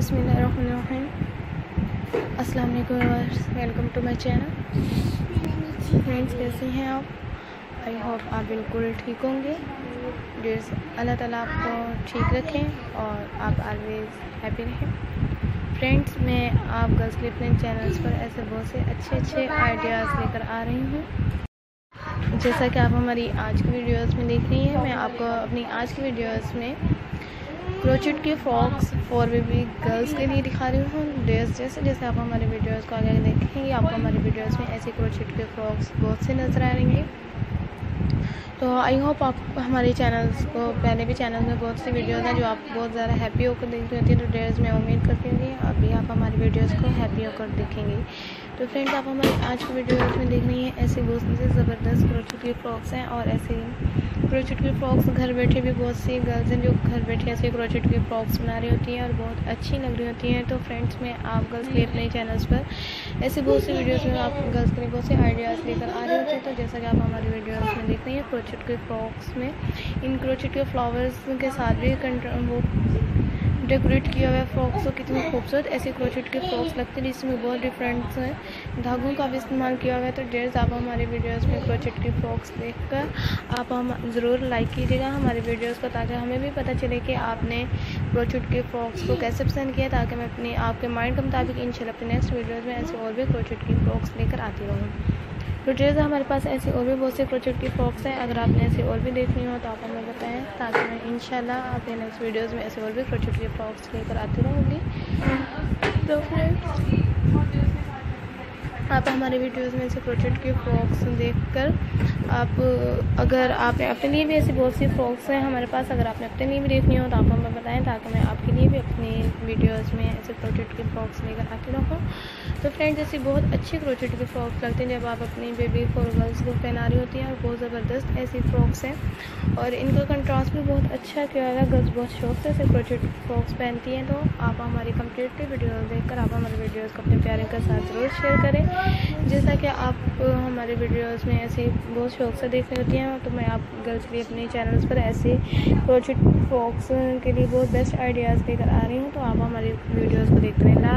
बसमीम अस्सलाम वालेकुम टू माय चैनल। फ्रेंड्स, कैसे हैं आप? आई होप आप बिल्कुल ठीक होंगे। डियर्स अल्लाह ताला आपको ठीक रखें और आप ऑलवेज़ हैप्पी रहें। फ्रेंड्स मैं आप गर्ल्स के अपने चैनल्स पर ऐसे बहुत से अच्छे अच्छे आइडियाज़ लेकर आ रही हूँ। जैसा कि आप हमारी आज की वीडियोस में देख रही हैं, मैं आपको अपनी आज की वीडियोस में क्रोचिट के फ्रॉक्स फॉर बेबी गर्ल्स के लिए दिखा रही हूँ। ड्रेस जैसे जैसे आप हमारे वीडियोस को आगे देखेंगे, आपको हमारे वीडियोस में ऐसे क्रोचिट के फ्रॉक्स बहुत से नज़र आएँगे। तो आई होप आप हमारे चैनल्स को, पहले भी चैनल में बहुत सी वीडियोस हैं जो आप बहुत ज़्यादा हैप्पी होकर देख रही होती है तो ड्रेस में उम्मीद करती हूँ अभी आप हमारी वीडियोस को हैप्पी होकर देखेंगे। तो फ्रेंड्स आप हमारी आज की वीडियोस में देख रही हैं, ऐसे बहुत सी ज़बरदस्त क्रोचिट की फ्रॉक्स हैं और ऐसे क्रोचिट की फ्रॉक्स घर बैठे भी बहुत सी गर्ल्स हैं जो घर बैठे ऐसे क्रोचिट की फ्रॉक्स बना रही होती हैं और बहुत अच्छी लग रही होती हैं। तो फ्रेंड्स में आप गर्ल्स के अपने चैनल्स पर ऐसे बहुत से वीडियोस में आप गर्ल्स के लिए बहुत से आइडियाज़ लेकर आ रहे होते हैं। तो जैसा कि आप हमारी वीडियोस में देख रहे हैं क्रोचिट के फ्रॉक्स में, इन क्रोचिट के फ्लावर्स के साथ भी वो डेकोरेट किया हुआ है फ्रॉक्स तो कितने खूबसूरत ऐसे क्रोचेट के फ्रॉक्स लगते हैं, जिसमें बहुत डिफरेंट्स हैं। धागों का भी इस्तेमाल किया हुआ है तो डेर्स आप हमारे वीडियोस में क्रोचेट की फ्रॉक्स देखकर आप हम ज़रूर लाइक कीजिएगा हमारे वीडियोस को, ताकि हमें भी पता चले कि आपने क्रोचेट के फ्रॉक्स को कैसे पसंद किया, ताकि मैं अपनी, आपके माइंड के मुताबिक इन अपने नेक्स्ट वीडियोज़ में ऐसे और भी क्रोचेट की फ्रॉक्स लेकर आती रहूँ। तो प्रोजेक्ट हमारे पास ऐसी और भी बहुत से प्रोजेक्ट की फ्रॉक्स हैं, अगर आपने ऐसी और भी देखनी हो तो आप हमें बताएँ, ताकि मैं इंशाल्लाह आपके नेक्स्ट वीडियोज़ में ऐसे और भी प्रोजेक्ट की फ्रॉक्स लेकर आती रहूँगी। तो फ्रेंड्स आप हमारे वीडियोस में से प्रोजेक्ट के फ्रॉक्स देखकर आप, अगर आप अपने लिए भी ऐसी बहुत सी फ्रॉक्स हैं हमारे पास, अगर आपने अपने लिए भी देखनी हो तो आप हमें बताएँ ताकि मैं लिए भी अपनी वीडियोस में ऐसे प्रोजेक्ट के फ्रॉक्स लेकर आती रहूँ। तो फ्रेंड्स ऐसी बहुत अच्छी क्रोचेट की फ्रॉक्स लगते हैं जब आप अपनी बेबी फॉर गर्ल्स को पहना रही होती हैं और बहुत ज़बरदस्त ऐसी फ्रॉक्स हैं। और इनका कंट्रास्ट भी बहुत अच्छा किया हुआ है। गर्ल्स बहुत शौक से ऐसे क्रोचेट फ्रॉक्स पहनती हैं। तो आप हमारी कम्प्लीटली वीडियो देखकर, आप हमारे वीडियोज़ को अपने प्यारे के साथ ज़रूर शेयर करें। जैसा कि आप हमारे वीडियोज़ में ऐसी बहुत शौक से देख रही होती हैं तो मैं आप गर्ल्स के लिए अपने चैनल्स पर ऐसे क्रोचेट फ्रॉक्स के लिए बहुत बेस्ट आइडियाज़ लेकर आ रही हूँ तो आप हमारी वीडियोज़ को देखते रहें